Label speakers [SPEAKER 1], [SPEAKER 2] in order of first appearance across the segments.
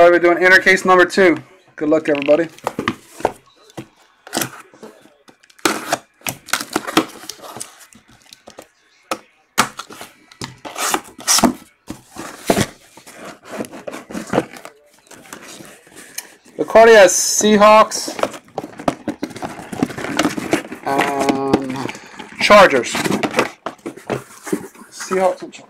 [SPEAKER 1] everybody. We're doing inner case number two. Good luck, everybody. The card has Seahawks and Chargers. Seahawks and Chargers.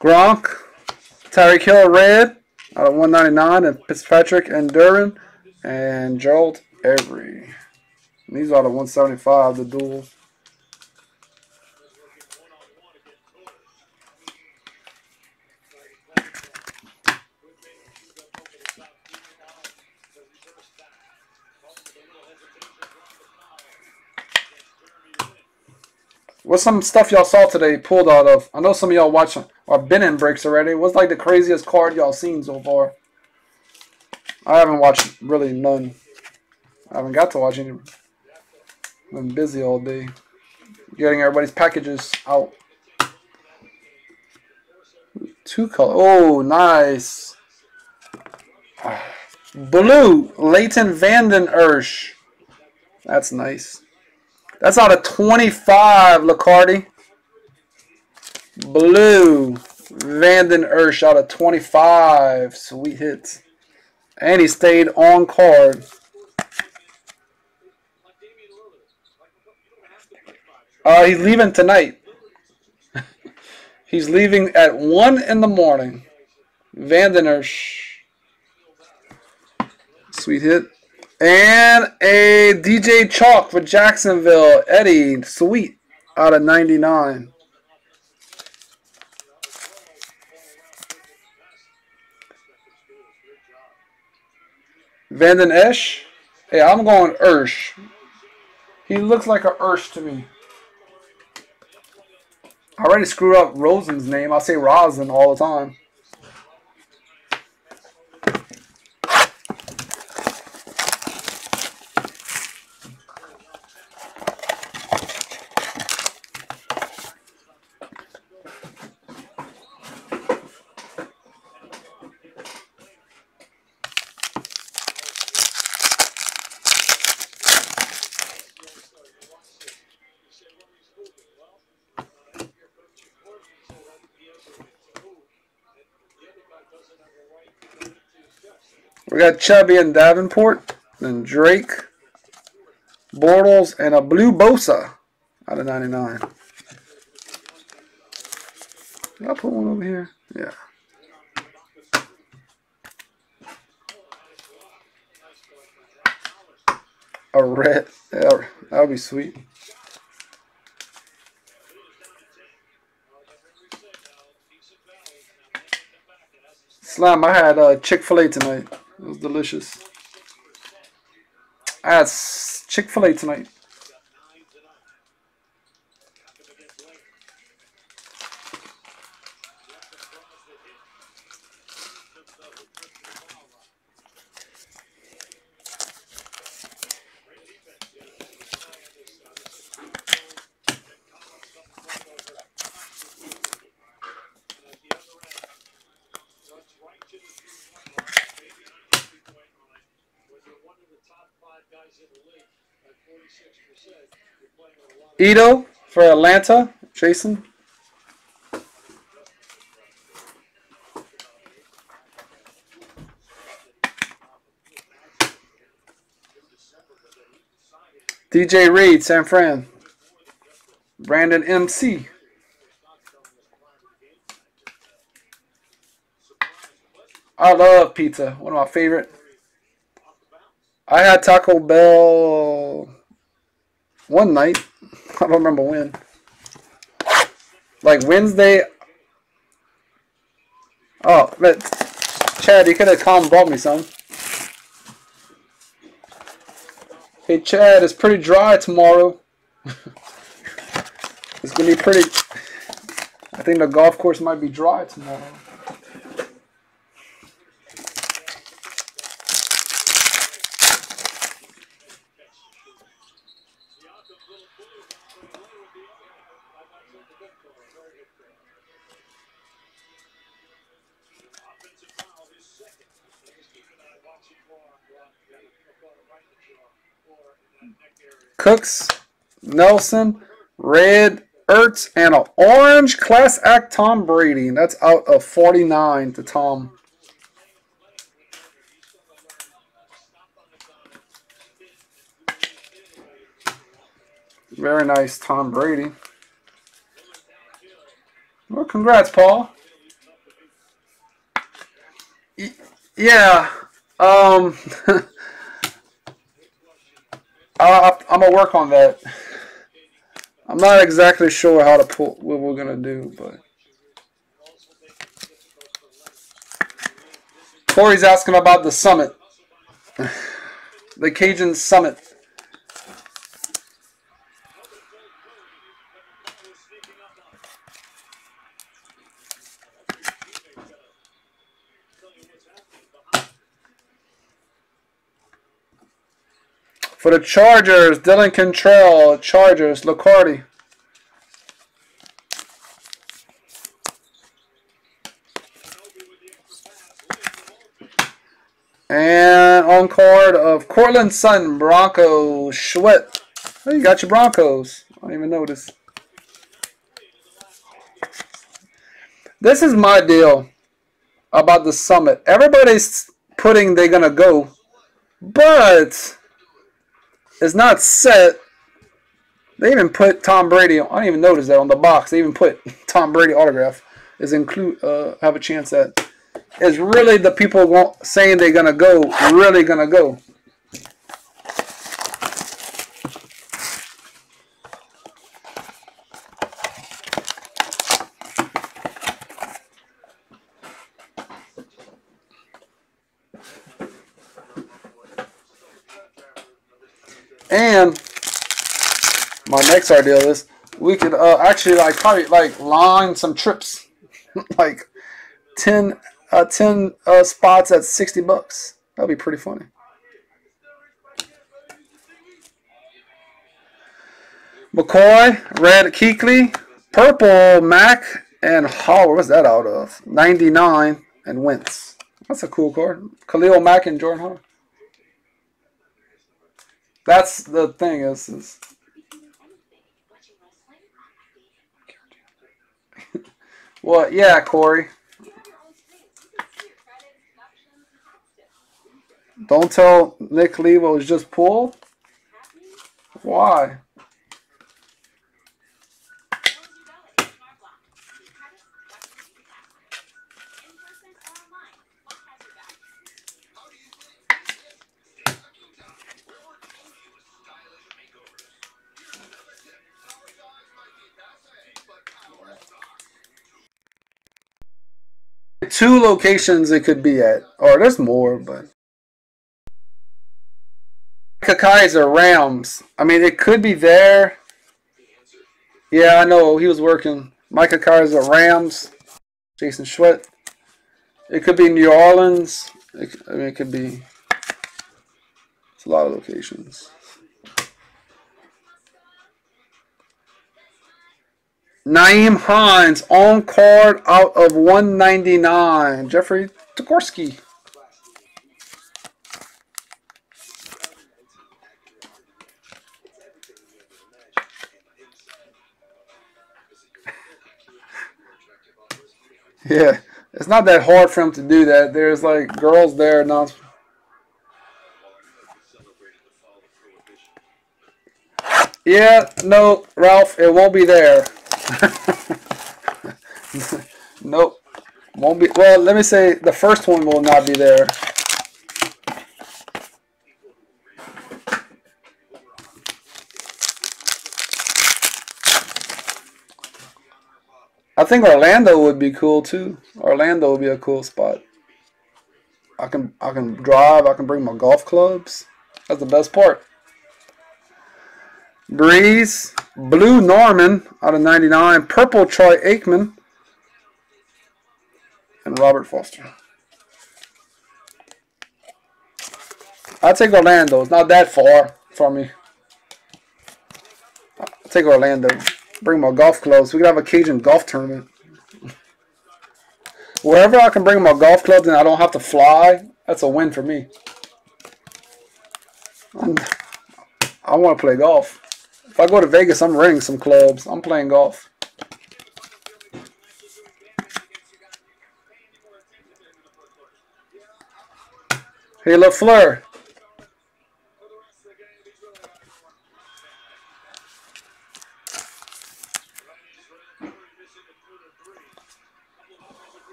[SPEAKER 1] Gronk, Tyreek Hill red out of 199, and Fitzpatrick and Duran, and Gerald Everett. And these are the 175, the duels. What's some stuff y'all saw today pulled out of? I know some of y'all watching or been in breaks already. What's like the craziest card y'all seen so far? I haven't watched really none. I haven't got to watch any. I've been busy all day. Getting everybody's packages out. Two color. Oh, nice. Blue. Leighton Vander Esch. That's nice. That's out of 25, Lacardi. Blue. Vander Esch out of 25. Sweet hits. And he stayed on card. Uh, he's leaving tonight. he's leaving at 1 in the morning. Vander Esch. Sweet hit. And a DJ Chark for Jacksonville. Eddie, sweet, out of 99. Vanden Esch? Hey, I'm going Ersh. He looks like a Ersh to me. I already screwed up Rosen's name. I say Rosin all the time. We got Chubby and Davenport, then Drake, Bortles, and a blue Bosa out of 99. Did I put one over here? Yeah. A red. That would be sweet. Slam, I had uh, Chick-fil-A tonight. It was delicious. I had Chick-fil-A tonight. Ito for Atlanta, Jason. DJ Reed, San Fran. Brandon MC. I love pizza. One of my favorite.
[SPEAKER 2] I had Taco Bell one night. I don't remember when. Like Wednesday. Oh, but Chad, you could have come and brought me some. Hey Chad, it's pretty dry tomorrow. it's gonna be pretty. I think the golf course might be dry tomorrow. Cooks, Nelson, Red, Ertz, and an orange Class Act Tom Brady. That's out of 49 to Tom. Very nice, Tom Brady. Well, congrats, Paul. Yeah. Um, I, am gonna work on that. I'm not exactly sure how to pull what we're gonna do, but Corey's asking about the summit, the Cajun summit. For the Chargers, Dylan Cantrell, Chargers, Locardi. And on card of Courtland Sutton, Broncos, Schwett. Oh, you got your Broncos. I don't even notice. This is my deal about the summit. Everybody's putting they're going to go. But is not set. They even put Tom Brady. I didn't even notice that on the box. They even put Tom Brady autograph is include uh, have a chance at that is really the people want, saying they're gonna go really gonna go. And my next idea is we could uh, actually like probably like line some trips, like 10, uh, 10 uh, spots at 60 bucks. That'd be pretty funny. McCoy, red Kuechly, purple Mack, and Howard. What's that out of? 99 and Wentz. That's a cool card. Khalil Mack and Jordan Howard. That's the thing is, is well, yeah, Corey. Don't tell Nick Levo was just pull. Why? Two locations it could be at, or there's more, but Kakai's are Rams. I mean, it could be there. Yeah, I know he was working. Micah Kai's are Rams. Jason Schwett. It could be New Orleans. It, I mean, it could be. It's a lot of locations. Nyheim Hines on card out of 199. Jeffrey Tokorski. yeah, it's not that hard for him to do that. There's like girls there not. Yeah, no, Ralph, it won't be there. nope. Won't be. Well, let me say the first one will not be there. I think Orlando would be cool too. Orlando would be a cool spot. I can I can drive. I can bring my golf clubs. That's the best part. Brees, Blue Norman out of 99, Purple Troy Aikman, and Robert Foster. I'll take Orlando. It's not that far from me. I'll take Orlando. Bring my golf clubs. We could have a Cajun golf tournament. Wherever I can bring my golf clubs and I don't have to fly, that's a win for me. I'm, I want to play golf. I go to Vegas, I'm renting some clubs. I'm playing golf. Hey, LaFleur.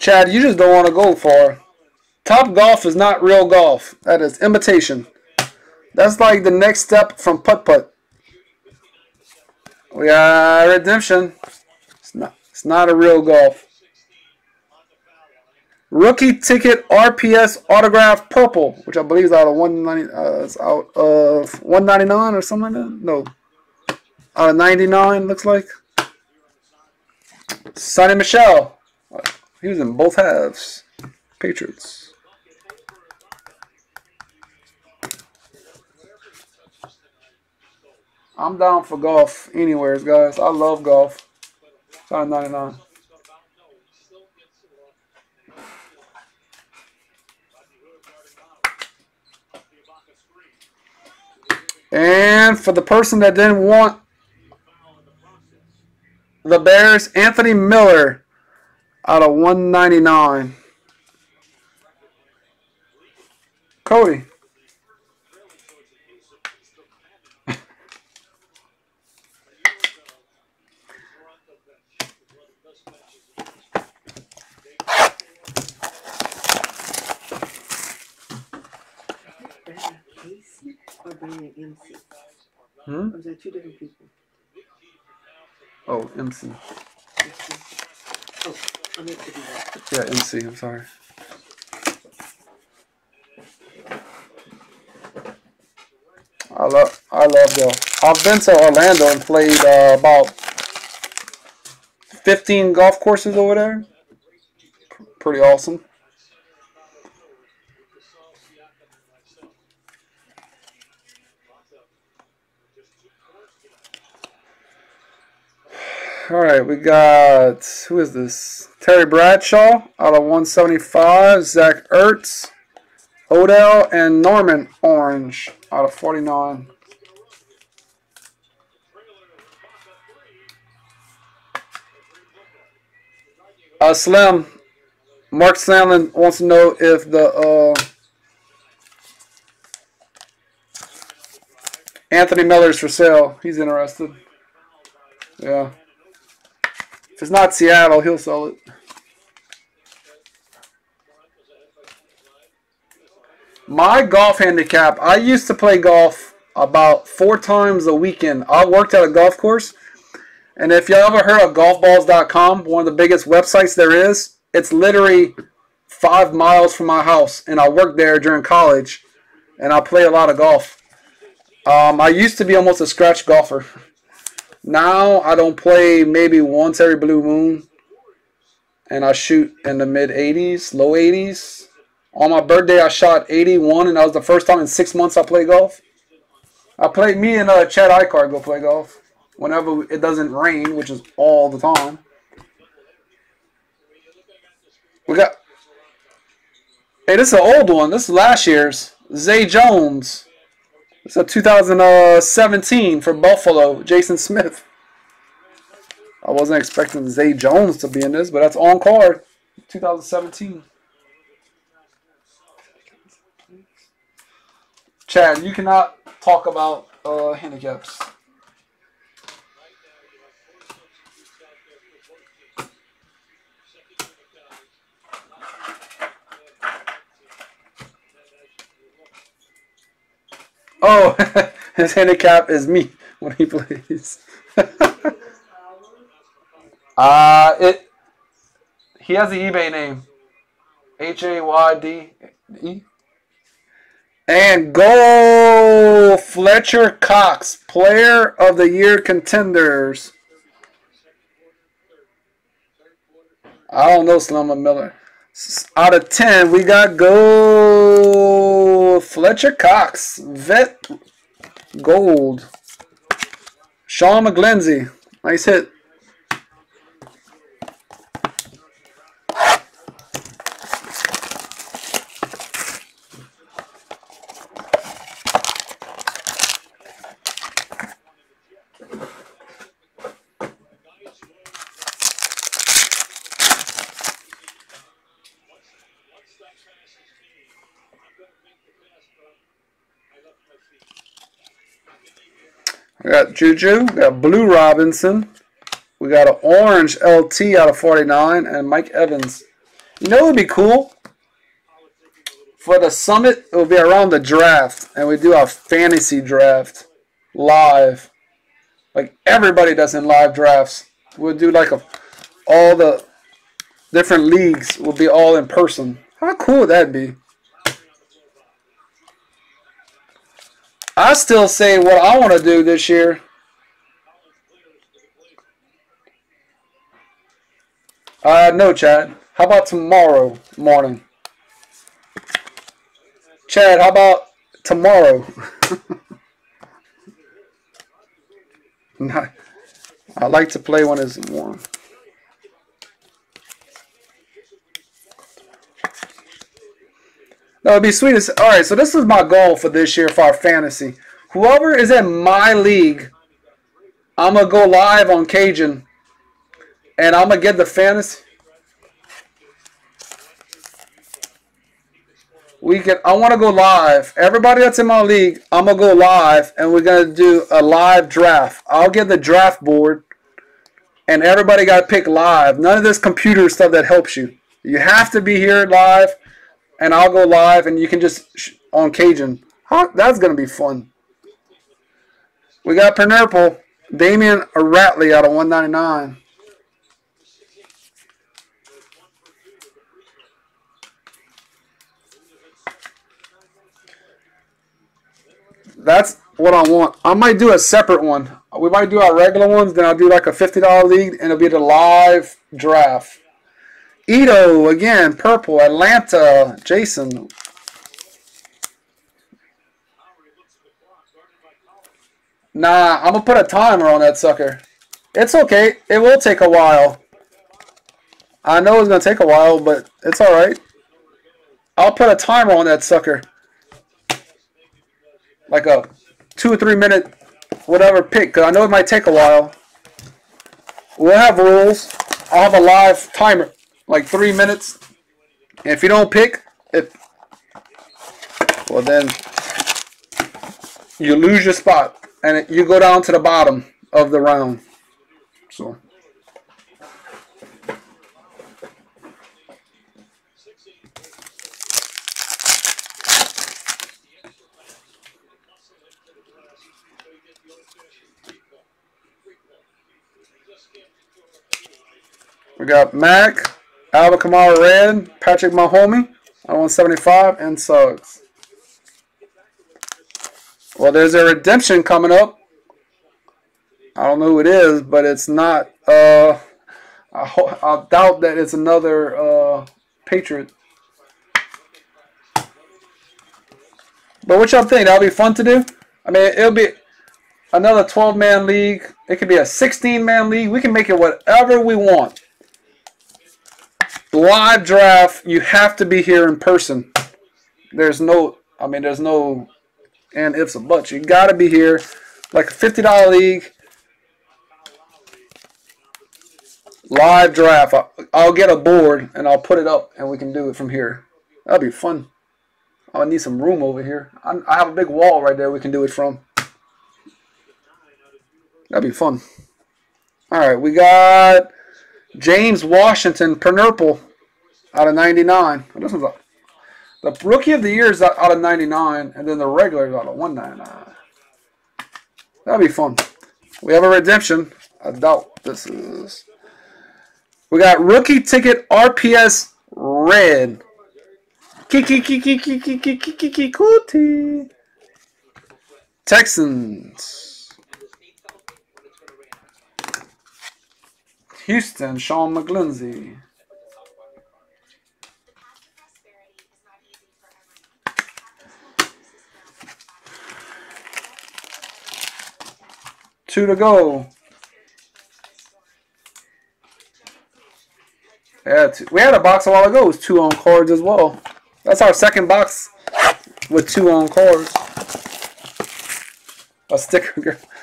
[SPEAKER 2] Chad, you just don't want to go far. Top golf is not real golf. That is imitation. That's like the next step from putt putt. We are redemption. It's not. It's not a real golf. Rookie ticket RPS autograph purple, which I believe is out of one ninety. Uh, it's out of one ninety nine or something like that. No, out of ninety nine looks like. Sony Michel. He was in both halves. Patriots. I'm down for golf anywhere, guys. I love golf. Ninety nine. And for the person that didn't want the Bears, Anthony Miller out of 199. Cody.
[SPEAKER 1] MC?
[SPEAKER 2] Hmm?
[SPEAKER 1] Or is that two different people?
[SPEAKER 2] Oh, MC.
[SPEAKER 1] Oh, I meant to do that.
[SPEAKER 2] Yeah, MC. I'm sorry. I love I love golf. I've been to Orlando and played uh, about 15 golf courses over there. P- pretty awesome. All right, we got who is this? Terry Bradshaw out of 175. Zach Ertz, Odell, and Norman Orange out of 49. Uh, Slim, Mark Sandlin wants to know if the uh, Anthony Miller's for sale. He's interested. Yeah. If it's not Seattle, he'll sell it. My golf handicap, I used to play golf about four times a weekend. I worked at a golf course. And if y'all ever heard of golfballs.com, one of the biggest websites there is, it's literally five miles from my house. And I worked there during college. And I play a lot of golf. Um, I used to be almost a scratch golfer. Now I don't play maybe once every blue moon. And I shoot in the mid 80s, low 80s. On my birthday, I shot 81, and that was the first time in six months I played golf. I played me and uh, Chad Icard go play golf whenever it doesn't rain, which is all the time. We got. Hey, this is an old one. This is last year's. Zay Jones. A 2017 for Buffalo. Jason Smith. I wasn't expecting Zay Jones to be in this, but that's on card. 2017. Chad, you cannot talk about uh, handicaps. Oh, his handicap is me when he plays. Uh, it. He has the eBay name. H A Y D E. And go Fletcher Cox, Player of the Year contenders. I don't know Slumber Miller. Out of 10, we got Fletcher Cox, vet gold. Sean McGlindsey, nice hit. We Juju, we got Blue Robinson, we got an orange LT out of 49, and Mike Evans. You know it would be cool? For the summit, it will be around the draft, and we do our fantasy draft live. Like everybody does in live drafts. We'll do like a all the different leagues will be all in person. How cool would that be? I still say what I want to do this year. Uh, no, Chad. How about tomorrow morning? Chad, how about tomorrow? I like to play when it's warm. No, it'd be sweet. All right, so this is my goal for this year for our fantasy. Whoever is in my league, I'm gonna go live on Cajun, and I'm gonna get the fantasy. We can. I want to go live. Everybody that's in my league, I'm gonna go live, and we're gonna do a live draft. I'll get the draft board, and everybody got to pick live. None of this computer stuff that helps you. You have to be here live and I'll go live, and you can just on Cajun. Huh? That's gonna be fun. We got Pernurple, Damion Ratley out of 199. That's what I want. I might do a separate one. We might do our regular ones, then I'll do like a $50 league, and it'll be the live draft. Ito again, purple. Atlanta, Jason. Nah, I'm gonna put a timer on that sucker. It's okay. It will take a while. I know it's gonna take a while, but it's all right. I'll put a timer on that sucker. Like a two or three minute, whatever pick. Cause I know it might take a while. We'll have rules. I'll have a live timer like three minutes. And if you don't pick, if well then you lose your spot and you go down to the bottom of the round. So we got Mack, Alvin Kamara Red, Patrick Mahomey on 175, and Suggs. Well, there's a redemption coming up. I don't know who it is, but it's not. Uh, I, I doubt that it's another uh, Patriot. But what y'all think? That'll be fun to do. I mean, it'll be another 12 man league. It could be a 16 man league. We can make it whatever we want. Live draft, you have to be here in person. There's no, I mean, there's no and ifs or buts. You got to be here. Like a $50 league. Live draft. I- I'll get a board and I'll put it up and we can do it from here. That'll be fun. I'll need some room over here. I I have a big wall right there we can do it from. That'd be fun. All right, we got James Washington Pernurple out of 99. This one's a, the rookie of the year is out of 99, and then the regular is out of 199. That'd be fun. We have a redemption. I doubt this is. We got rookie ticket RPS red. Kiki kiki kiki kiki kiki Coutee. Texans. Houston, Sean McGlindsey. Two to go. Yeah, two, we had a box a while ago. It was two on cards as well. That's our second box with two on cards. A sticker.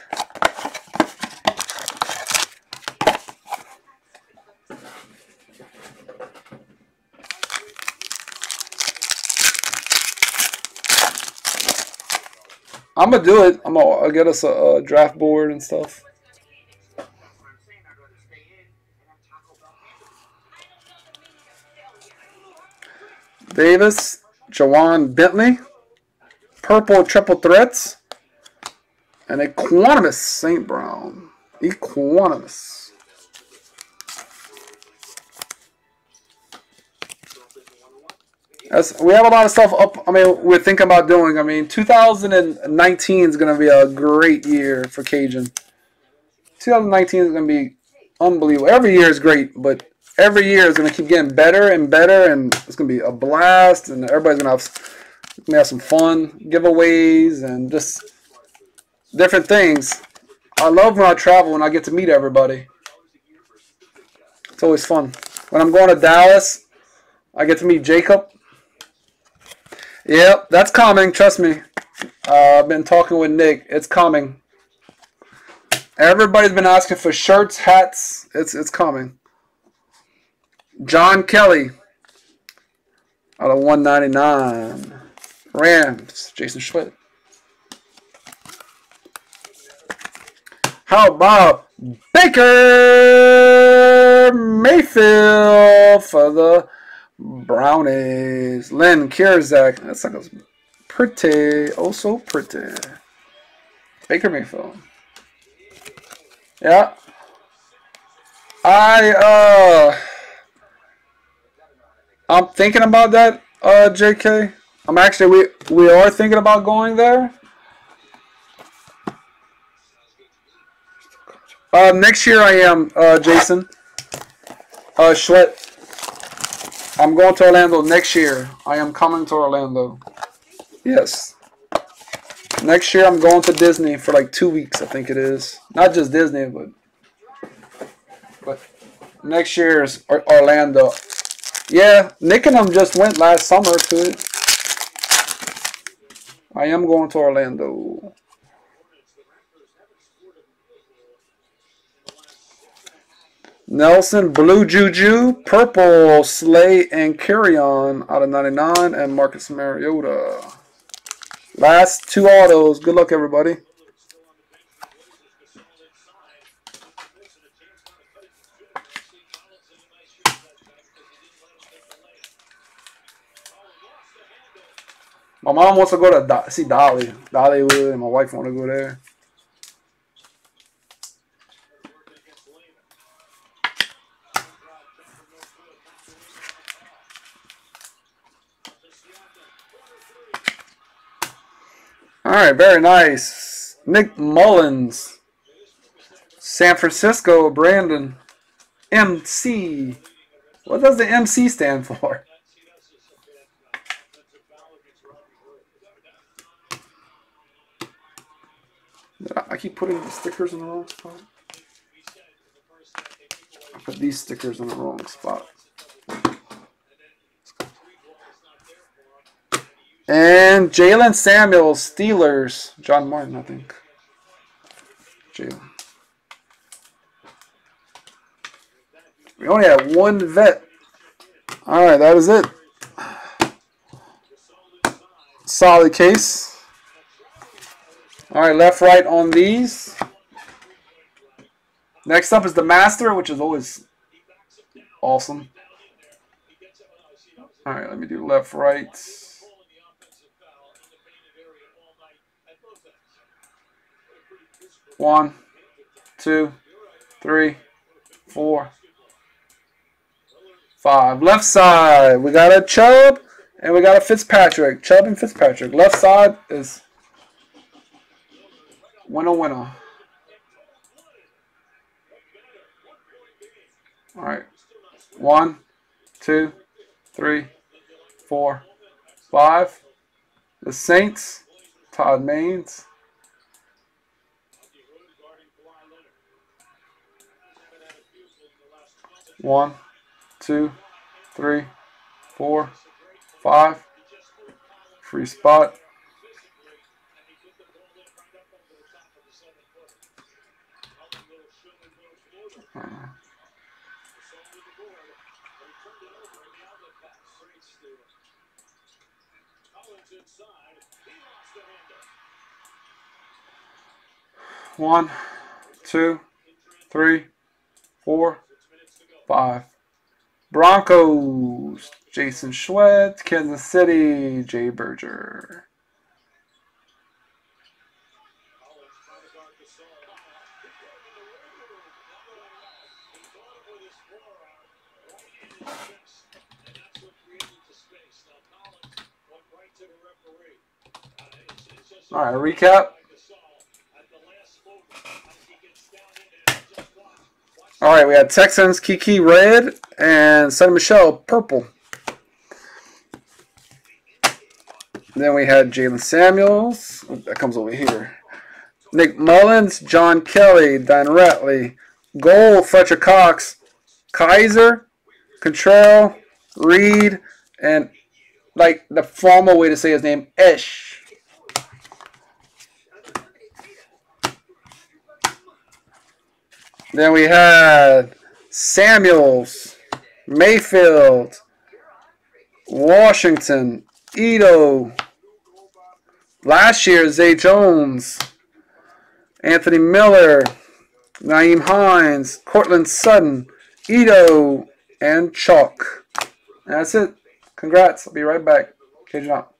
[SPEAKER 2] I'm gonna do it. I'm gonna I'll get us a, a draft board and stuff. Davis, Ja'Whaun Bentley, purple triple threats, and Equanimous St. Brown. Equanimous. As we have a lot of stuff up. I mean, we're thinking about doing. I mean, 2019 is going to be a great year for Cajun. 2019 is going to be unbelievable. Every year is great, but every year is going to keep getting better and better, and it's going to be a blast, and everybody's going to have, gonna have some fun, giveaways, and just different things. I love when I travel and I get to meet everybody. It's always fun. When I'm going to Dallas, I get to meet Jacob. Yep, that's coming. Trust me. Uh, I've been talking with Nick. It's coming. Everybody's been asking for shirts, hats. It's it's coming. John Kelly out of 199. Rams, Jason Schmidt. How about Baker Mayfield for the Brownies? Len Kierzak. That's like a pretty, oh so pretty. Baker Mayfield. Yeah. I, uh, I'm thinking about that, uh, JK. I'm actually, we, we are thinking about going there. Uh, next year I am, uh, Jason. Uh, Schwett. I'm going to Orlando next year. I am coming to Orlando. Yes. Next year I'm going to Disney for like two weeks, I think it is. Not just Disney, but but next year's Orlando. Yeah, Nick and I just went last summer to it. I am going to Orlando. Nelson, Blue Juju, Purple, Slay, and Carrion out of 99, and Marcus Mariota. Last two autos. Good luck, everybody. My mom wants to go to Do- see Dolly, Dollywood, and my wife want to go there. All right, very nice. Nick Mullens, San Francisco, Brandon, MC. What does the MC stand for? I keep putting the stickers in the wrong spot. I put these stickers in the wrong spot. And Jaylen Samuels, Steelers. John Martin, I think. Jaylen. We only have one vet. All right, that is it. Solid case. All right, left, right on these. Next up is the Master, which is always awesome. All right, let me do left, right. One, two, three, four, five. Left side, we got a Chubb and we got a Fitzpatrick. Chubb and Fitzpatrick. Left side is winner winner. All right. One, two, three, four, five. The Saints, Todd Maines. One, two, three, four, five. Free spot. One, two, three, four, five. Broncos, Jason Schwett, Kansas City, Jay Berger. All right, recap. All right, we had Texans, Kiki red, and Sony Michel purple. Then we had Jaylen Samuels. Oh, that comes over here. Nick Mullens, John Kelly, Don Ratley, Gold, Fletcher Cox, Kaiser, Cantrell, Reed, and like the formal way to say his name, Esh. Then we had Samuels, Mayfield, Washington, Ito. Last year, Zay Jones, Anthony Miller, Nyheim Hines, Courtland Sutton, Ito, and Chark. That's it. Congrats. I'll be right back. Cajun out.